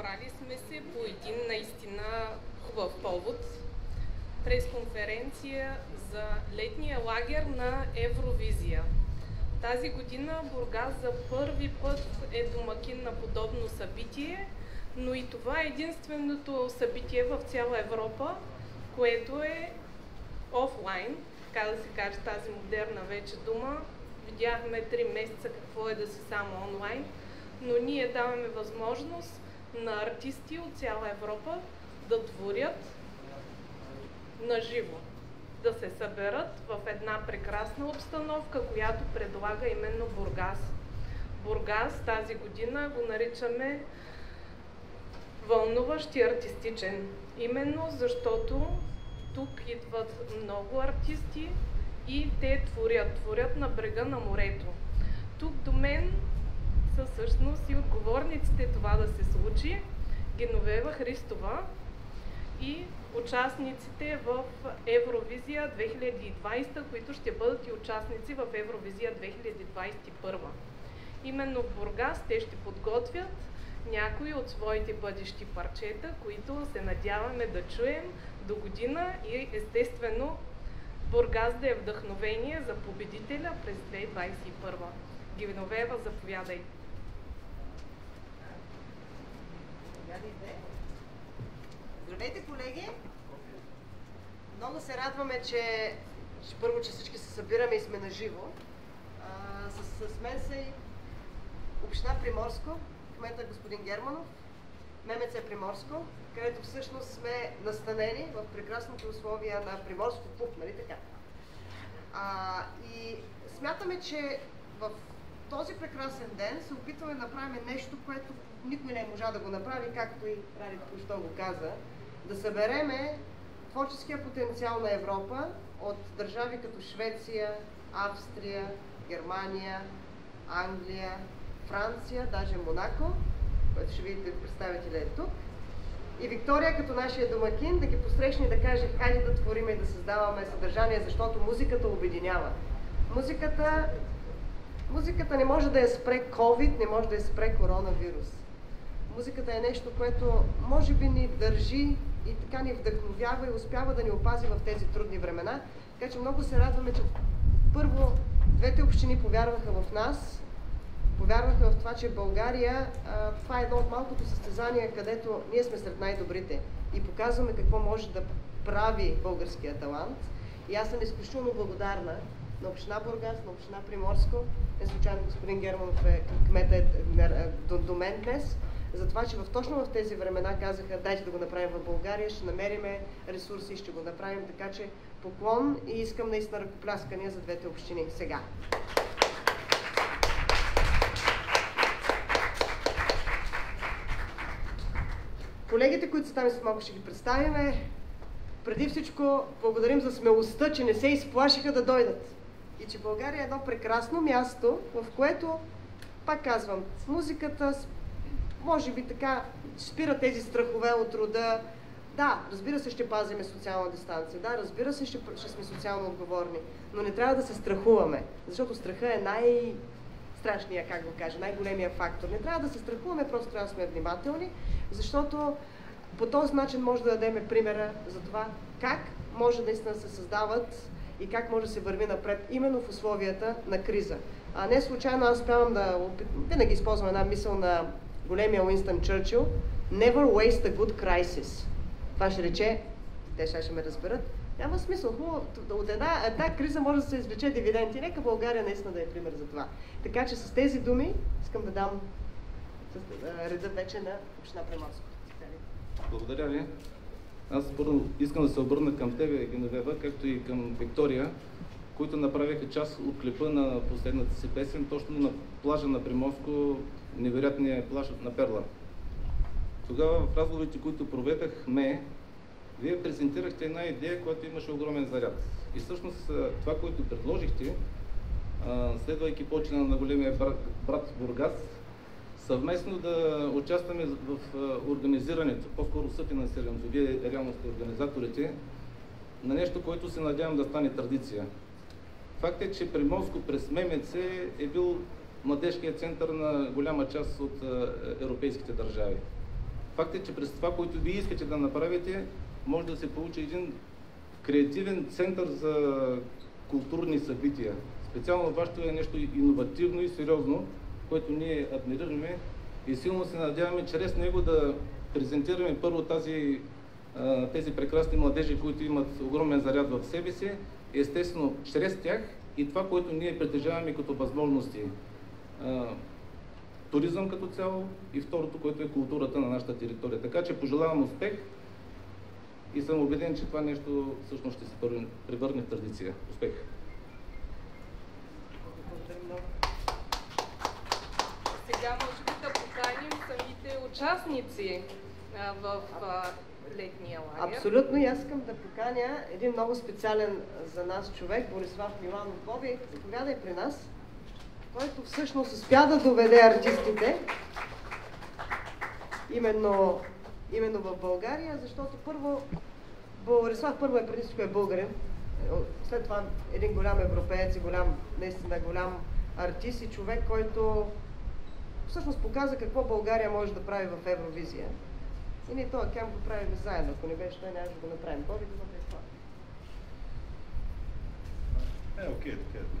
Събрали сме се по един наистина хубав повод. Пресконференция за летния лагер на Евровизия. Тази година Бургас за първи път е домакин на подобно събитие, но и това е единственото събитие в цяла Европа, което е офлайн, така да се каже тази модерна вече дума. Видяхме три месеца какво е да си само онлайн, но ние даваме възможност на артисти от цяла Европа да творят на живо, да се съберат в една прекрасна обстановка, която предлага именно Бургас. Бургас тази година го наричаме вълнуващ и артистичен. Именно защото тук идват много артисти и те творят, творят на брега на морето. Тук до мен са всъщност и отговорниците това да се случи. Геновева Христова и участниците в Евровизия 2020, които ще бъдат и участници в Евровизия 2021. Именно в Бургас те ще подготвят някои от своите бъдещи парчета, които се надяваме да чуем до година и естествено Бургас да е вдъхновение за победителя през 2021. Гивеновева, заповядай. Здравейте, колеги! Много се радваме, че, че първо, че всички се събираме и сме на живо. С, с мен са и Община Приморско, кмета господин Германов, ММЦ Приморско, където всъщност сме настанени в прекрасните условия на Приморско клуб, нали така? А, и смятаме, че в този прекрасен ден се опитваме да направим нещо, което никой не можа да го направи, както и Ради току-що го каза, да събереме творческия потенциал на Европа от държави като Швеция, Австрия, Германия, Англия, Франция, даже Монако, което ще видите представителя е тук. И Виктория като нашия домакин да ги посрещне и да каже, хайде да твориме и да създаваме съдържание, защото музиката обединява. Музиката, музиката не може да я спре COVID, не може да я спре коронавирус. Музиката е нещо, което може би ни държи и така ни вдъхновява и успява да ни опази в тези трудни времена. Така че много се радваме, че първо двете общини повярваха в нас, повярваха в това, че България, това е едно от малкото състезания, където ние сме сред най-добрите и показваме какво може да прави българския талант. И аз съм изключително благодарна на община Бургас, на община Приморско. Не случайно господин Германов е кмета е, до, до мен днес за това, че в, точно в тези времена казаха, дайте да го направим в България, ще намериме ресурси и ще го направим, така че поклон и искам наистина ръкопляскания за двете общини сега. Колегите, които са там след малко ще ги представиме, преди всичко благодарим за смелостта, че не се изплашиха да дойдат. И че България е едно прекрасно място, в което, пак казвам, с музиката, може би така, спира тези страхове от рода. Да, разбира се, ще пазиме социална дистанция. Да, разбира се, ще, ще сме социално отговорни. Но не трябва да се страхуваме, защото страха е най- страшния, как го кажа, най-големия фактор. Не трябва да се страхуваме, просто трябва да сме внимателни, защото по този начин може да дадем примера за това как може наистина да се създават и как може да се върви напред именно в условията на криза. А не случайно аз успявам да винаги използвам една мисъл на големия Уинстън Чърчил, never waste a good crisis. Това ще рече, те ще, ще ме разберат, няма смисъл. Хубаво, от една, една криза може да се извлече дивиденти. Нека България наистина да е пример за това. Така че с тези думи искам да дам реда вече на Община Преморско. Благодаря ви. Аз първо искам да се обърна към тебе, Геновева, както и към Виктория, които направиха част от клипа на последната си песен, точно на плажа на Приморско, невероятния плаж на Перла. Тогава в разговорите, които проведахме, вие презентирахте една идея, която имаше огромен заряд. И всъщност това, което предложихте, следвайки почина на големия брат, брат Бургас, съвместно да участваме в организирането, по-скоро съфинансирането, вие реално сте организаторите, на нещо, което се надявам да стане традиция. Факт е, че Приморско през ММЦ е бил младежкият център на голяма част от европейските държави. Факт е, че през това, което вие искате да направите, може да се получи един креативен център за културни събития. Специално вашето е нещо иновативно и сериозно, което ние адмирираме и силно се надяваме чрез него да презентираме първо тази, тези прекрасни младежи, които имат огромен заряд в себе си, естествено чрез тях и това, което ние притежаваме като възможности. Туризъм като цяло и второто, което е културата на нашата територия. Така че пожелавам успех и съм убеден, че това нещо всъщност ще се превърне в традиция. Успех! Сега може би да поканим самите участници а, в а, летния лагер. Абсолютно и аз искам да поканя един много специален за нас човек, Борислав Миланов Боби. Заповядай при нас, който всъщност успя да доведе артистите именно, именно в България, защото първо Борислав първо е преди всичко е българин, след това един голям европеец и голям, наистина голям артист и човек, който всъщност показа какво България може да прави в Евровизия. И ние този кемп го правим заедно. Ако не беше той, нямаше да го направим. Боби, да е това. Е, окей, така, окей.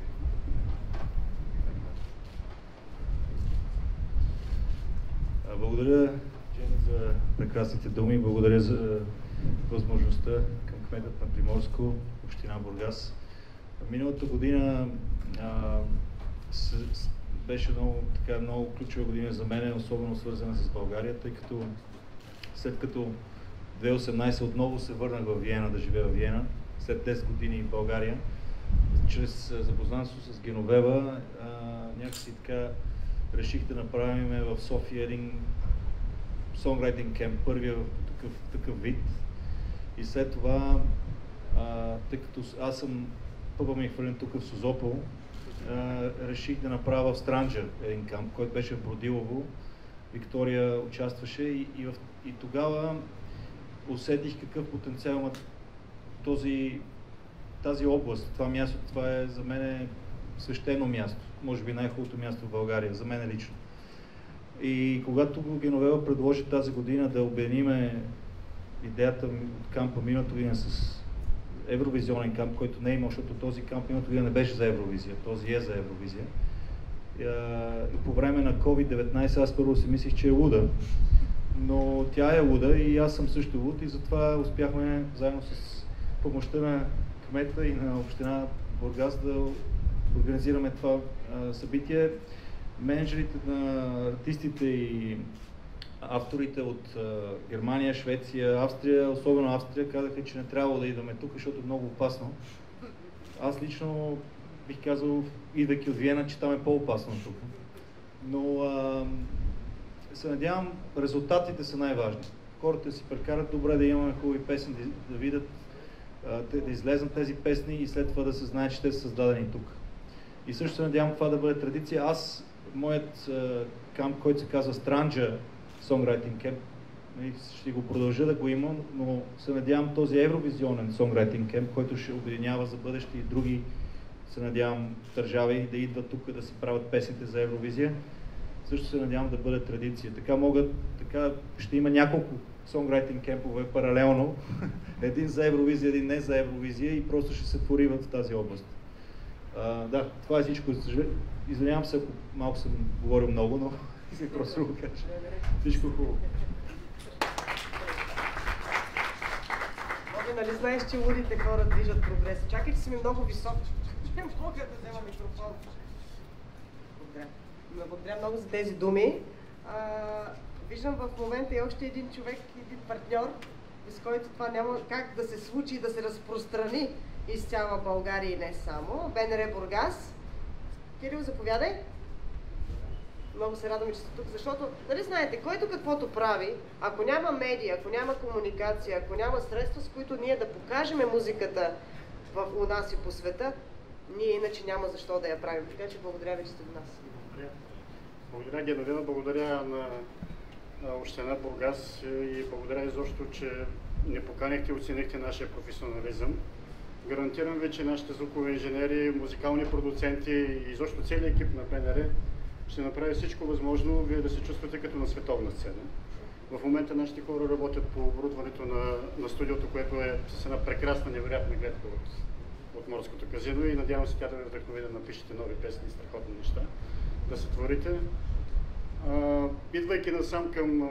Благодаря, Джен, за прекрасните думи. Благодаря за възможността към кметът на Приморско, община Бургас. Миналата година а, с, беше много, така, много ключова година за мен, особено свързана с България, тъй като след като 2018 отново се върнах в Виена да живея в Виена, след 10 години в България, чрез запознанство с Геновева, а, някакси така реших да направим в София един сонграйтинг кемп, първия в такъв, такъв вид. И след това, а, тъй като аз съм, пъпа ми е хвърлен тук в Созопол, реших да направя в Странджа един камп, който беше в Бродилово. Виктория участваше и, и, в, и тогава усетих какъв потенциал има този, тази област, това място. Това е за мен свещено място, може би най-хубавото място в България, за мен лично. И когато Геновева предложи тази година да обединиме идеята от кампа миналата година с Евровизионен камп, който не е имал, защото този камп миналата година не беше за Евровизия, този е за Евровизия. И по време на COVID-19 аз първо си мислих, че е луда, но тя е луда и аз съм също луд и затова успяхме заедно с помощта на кмета и на община Бургас да организираме това събитие. Менеджерите на артистите и авторите от Германия, Швеция, Австрия, особено Австрия, казаха, че не трябва да идваме тук, защото е много опасно. Аз лично бих казал, идвайки от Виена, че там е по-опасно тук. Но а, се надявам, резултатите са най-важни. Хората си прекарат добре да имаме хубави песни, да, да видят, а, да излезнат тези песни и след това да се знае, че те са създадени тук. И също се надявам това да бъде традиция. Аз, моят а, камп, който се казва Странджа Songwriting Camp, нали, ще го продължа да го имам, но се надявам този евровизионен Songwriting Camp, който ще обединява за бъдеще и други се надявам държави да идват тук да си правят песните за Евровизия. Също се надявам да бъде традиция. Така могат, така ще има няколко сонграйтинг кемпове паралелно. един за Евровизия, един не за Евровизия и просто ще се твори в тази област. А, да, това е всичко. Извинявам се, ако малко съм говорил много, но исках просто го кажа. Всичко хубаво. нали знаеш, че лудите хора движат прогрес. Чакай, че си ми много висок не мога да взема микрофон. Благодаря. Благодаря много за тези думи. А, виждам в момента и още един човек, един партньор, с който това няма как да се случи и да се разпространи из цяла България и не само. БНР Бургас. Кирил, заповядай. Много се радвам, че сте тук, защото, нали знаете, който каквото прави, ако няма медия, ако няма комуникация, ако няма средства, с които ние да покажем музиката в, у нас и по света, ние иначе няма защо да я правим. Така че благодаря ви, че сте до нас. Благодаря. Благодаря, благодаря на, на Община Бургас и благодаря изобщо, че не поканихте и оценихте нашия професионализъм. Гарантирам ви, че нашите звукови инженери, музикални продуценти и изобщо целият екип на ПНР ще направи всичко възможно вие да се чувствате като на световна сцена. В момента нашите хора работят по оборудването на, на студиото, което е с една прекрасна, невероятна гледка от, от морското казино и надявам се тя да ви вдъхнови да напишете нови песни и страхотни неща, да се творите. А, идвайки насам към а,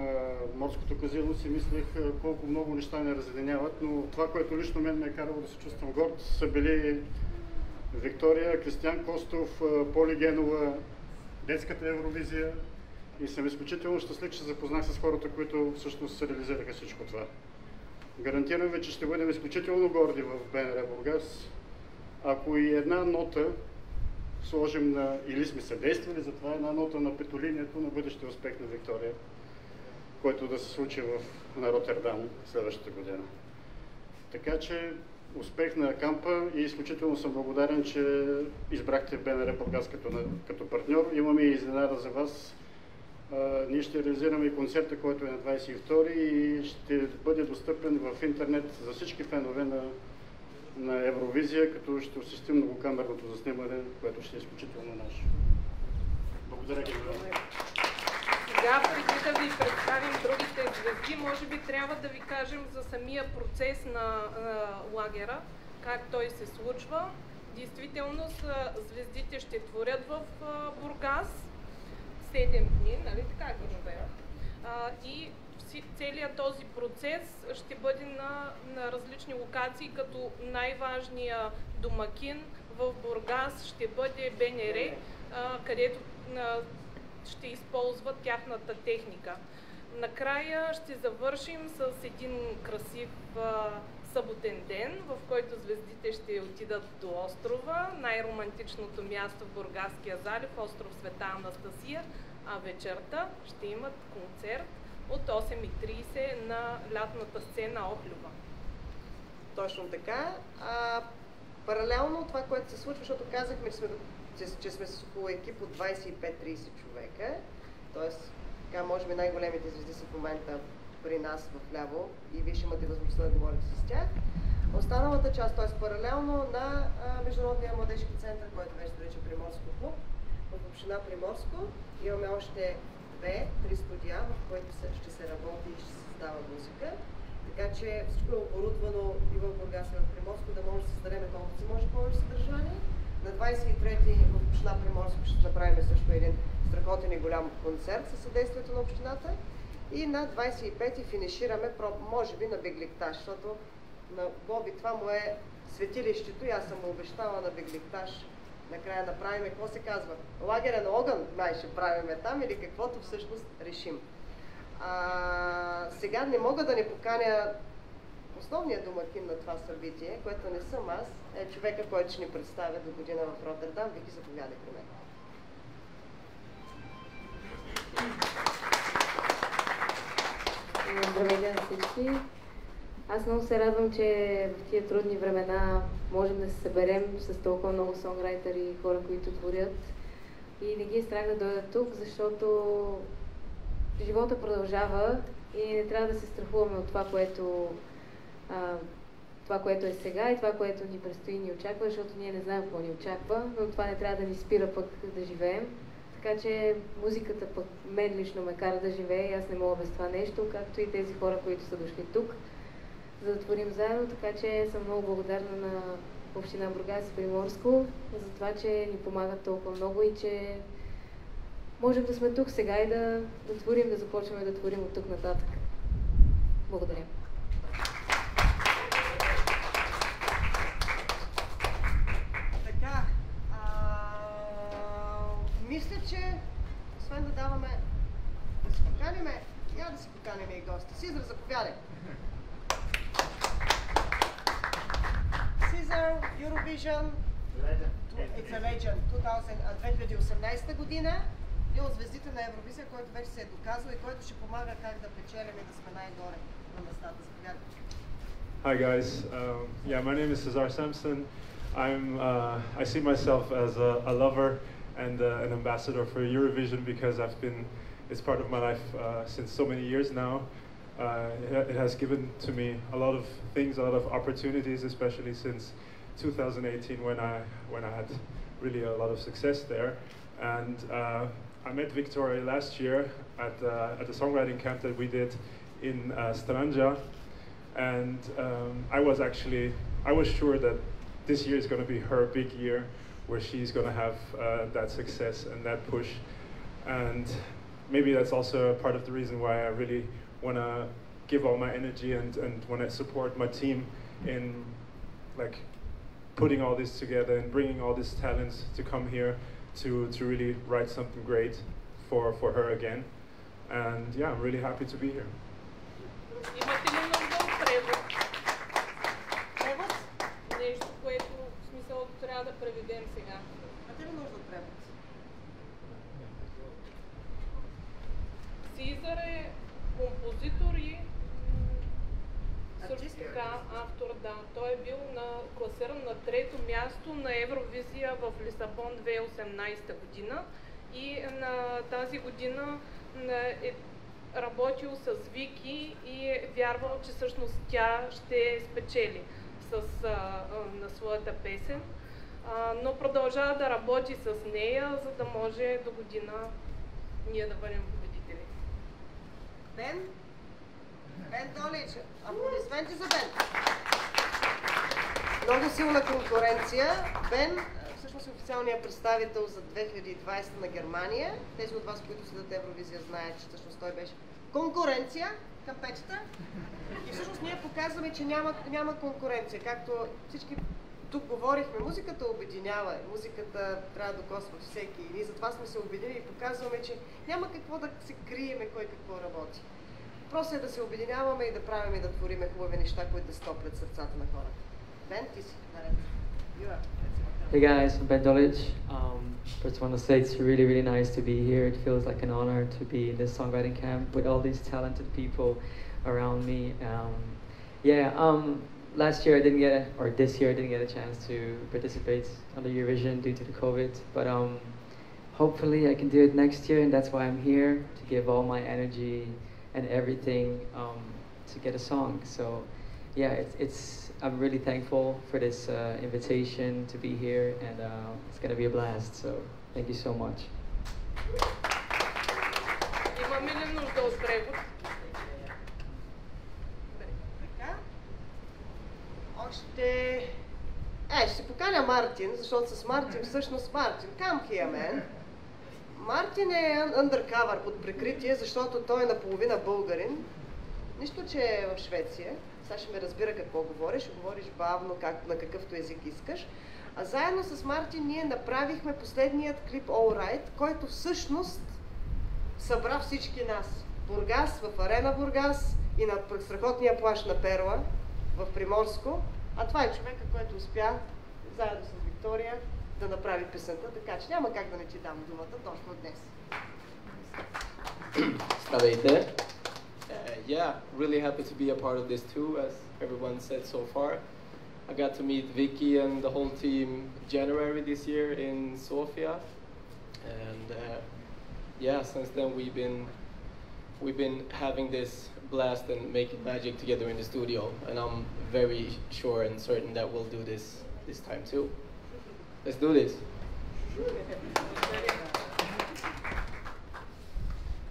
морското казино си мислех а, колко много неща не разединяват, но това, което лично мен ме е карало да се чувствам горд, са били Виктория, Кристиян Костов, Поли Генова, детската Евровизия и съм изключително щастлив, че запознах с хората, които всъщност реализираха всичко това. Гарантирам ви, че ще бъдем изключително горди в БНР Бургас, ако и една нота сложим на, или сме съдействали за това, една нота на петолинието на бъдещия успех на Виктория, който да се случи в, на Ротердам следващата година. Така че успех на кампа и изключително съм благодарен, че избрахте БНР Бургас като, като партньор. Имаме и изненада за вас. А, ние ще реализираме и концерта, който е на 22 и ще бъде достъпен в интернет за всички фенове на, на Евровизия, като ще осъществим многокамерното заснемане, което ще е изключително наше. Благодаря ви. Сега, преди да ви представим другите звезди, може би трябва да ви кажем за самия процес на, на лагера, как той се случва. Действително звездите ще творят в Бургас 7 дни, нали така ги а, И целият този процес ще бъде на, на различни локации, като най-важния домакин в Бургас ще бъде БНР, където на ще използват тяхната техника. Накрая ще завършим с един красив а, съботен ден, в който звездите ще отидат до острова, най-романтичното място в Бургаския залив, остров Света Анастасия, а вечерта ще имат концерт от 8.30 на лятната сцена Охлюва. Точно така. А, паралелно това, което се случва, защото казахме, че сме че, че сме с около екип от 25-30 човека. Тоест, така, може би най-големите звезди са в момента при нас в ляво и вие ще имате възможността да говорите с тях. Останалата част, т.е. паралелно на а, Международния младежки център, който вече се нарича Приморско клуб, в община Приморско, имаме още две, три студия, в които ще се работи и ще се създава музика. Така че всичко е оборудвано и в Бургас и в Приморско, да може да създадем колкото се може повече съдържание на 23-ти в община Приморско ще направим също един страхотен и голям концерт със съдействието на общината. И на 25-ти финишираме, може би, на Бегликтаж, защото на Боби това му е светилището и аз съм обещала на Бегликтаж накрая направим, какво се казва, лагеря на огън май ще правиме там или каквото всъщност решим. А, сега не мога да не поканя Основният домакин на това събитие, което не съм аз, е човека, който ще ни представя до година в Роттердам. Вики, заповядай при мен. Здравейте на всички! Аз много се радвам, че в тия трудни времена можем да се съберем с толкова много сонграйтери и хора, които творят. И не ги е страх да дойдат тук, защото живота продължава и не трябва да се страхуваме от това, което това, което е сега и това, което ни предстои ни очаква, защото ние не знаем какво ни очаква, но това не трябва да ни спира пък да живеем. Така че музиката пък мен лично ме кара да живея и аз не мога без това нещо, както и тези хора, които са дошли тук, за да творим заедно. Така че съм много благодарна на Община Бургас и Приморско за това, че ни помагат толкова много и че можем да сме тук сега и да, да творим, да започваме да творим от тук нататък. Благодаря. мисля, че освен да даваме, да си поканиме, я да си поканим и гости. Сизър, заповядай. Сизър, Eurovision, It's a Legend, 2018 година и от звездите на Евровизия, който вече се е доказал и който ще помага как да печелим и да сме най-горе на местата. Заповядай. Hi guys, um, yeah, my name is Cesar Sampson. I'm, uh, I see myself as a, a lover and uh, an ambassador for Eurovision because I've been, it's part of my life uh, since so many years now. Uh, it, it, has given to me a lot of things, a lot of opportunities, especially since 2018 when I, when I had really a lot of success there. And uh, I met Victoria last year at, uh, at the songwriting camp that we did in uh, Stranja, and um, I was actually I was sure that this year is going to be her big year, where she's going to have uh, that success and that push, and maybe that's also part of the reason why I really want to give all my energy and and want to support my team in like putting all this together and bringing all these talents to come here to, to really write something great for, for her again. And yeah, I'm really happy to be here. Трябва да преведем сега. Имате ли нужда от превод? Сизър е композитор и м, също така автор, да. Той е бил на, класиран на трето място на Евровизия в Лисабон 2018 година и на тази година е работил с Вики и е вярвал, че всъщност тя ще спечели с, а, а, на своята песен. Но продължава да работи с нея, за да може до година ние да бъдем победители. Бен? Бен Толич. Аплодисменти за Бен. Много силна конкуренция. Бен всъщност е официалният представител за 2020 на Германия. Тези от вас, които следят Евровизия, знаят, че всъщност той беше конкуренция към печета. И всъщност ние показваме, че няма, няма конкуренция. Както всички тук говорихме, музиката обединява, музиката трябва да докосва всеки. И ние затова сме се обединили и показваме, че няма какво да се криеме кой какво работи. Просто е да се обединяваме и да правим и да твориме хубави неща, които да стоплят сърцата на хората. Бен, ти си наред. Hey guys, I'm Ben Dolic. Um, first want to say it's really, really nice to be here. It feels like an honor to be in this songwriting camp with all these talented people around me. Um, yeah, um, last year I didn't get, a, or this year I didn't get a chance to participate on the Eurovision due to the COVID, but um, hopefully I can do it next year, and that's why I'm here to give all my energy and everything um, to get a song. So, yeah, it's, it's I'm really thankful for this uh, invitation to be here, and uh, it's gonna be a blast. So, thank you so much. Още... Е, ще поканя Мартин, защото с Мартин всъщност Мартин. Come here, man. Мартин е undercover под прикритие, защото той е наполовина българин. Нищо, че е в Швеция. Сега ще ме разбира какво говориш. Ще говориш бавно, как, на какъвто език искаш. А заедно с Мартин ние направихме последният клип All Right, който всъщност събра всички нас. Бургас, в Арена Бургас и на страхотния плаш на Перла в Приморско. А това е човека, който успя заедно с Виктория да направи песента, така че няма как да не ти дам думата точно днес. Здравейте. Uh, yeah, really happy to be a part of this too, as everyone said so far. I got to meet Vicky and the whole team January this year in Sofia, and uh, yeah, since then we've been we've been having this blast and making magic together in the studio, and I'm very sure and certain that we'll do this this time too. Let's do this.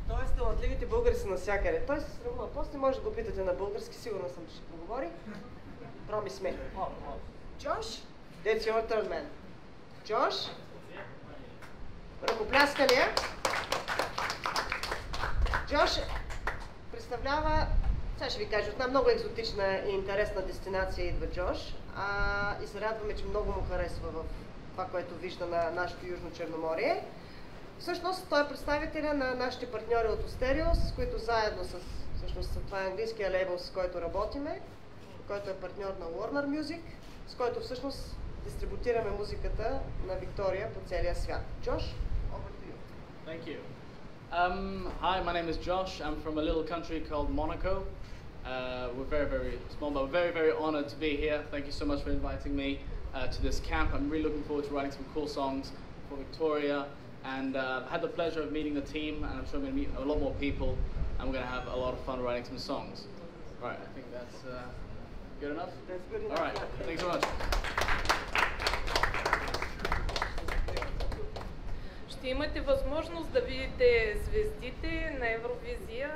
Тоест, талантливите българи са навсякъде. Той се срамува. После може да го питате на български, сигурна съм, че ще поговори. Promise me. Josh, that's your turn, man. Josh? Ръкопляскания. Джош представлява, сега ще ви кажа, една много екзотична и интересна дестинация идва Джош а, и се радваме, че много му харесва в това, което вижда на нашето Южно Черноморие. Всъщност той е представителя на нашите партньори от Остерио, с които заедно с, всъщност това е английския лейбъл, с който работиме, който е партньор на Warner Music, с който всъщност дистрибутираме музиката на Виктория по целия свят. Джош, over to you. Thank you. Um, hi, my name is Josh. I'm from a little country called Monaco. Uh, we're very, very small, but we're very, very honored to be here. Thank you so much for inviting me uh, to this camp. I'm really looking forward to writing some cool songs for Victoria. And uh, I've had the pleasure of meeting the team, and I'm sure I'm going to meet a lot more people, and we're going to have a lot of fun writing some songs. All right, I think that's uh, good enough. That's good All enough, right, yeah. thanks so much. Имате възможност да видите звездите на Евровизия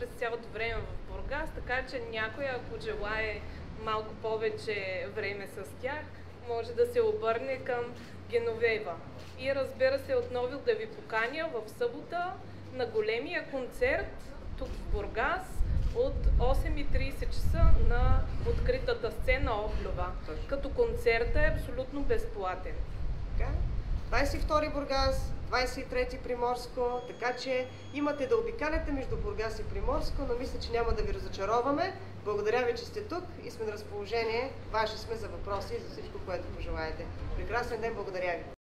през цялото време в Бургас, така че някой, ако желае малко повече време с тях, може да се обърне към Геновева. И разбира се, отново да ви поканя в събота на големия концерт тук в Бургас от 8.30 часа на откритата сцена Оплюва. Като концертът е абсолютно безплатен. Така? 22 Бургас, 23 Приморско, така че имате да обикаляте между Бургас и Приморско, но мисля, че няма да ви разочароваме. Благодаря ви, че сте тук и сме на разположение. Ваши сме за въпроси и за всичко, което пожелаете. Прекрасен ден, благодаря ви!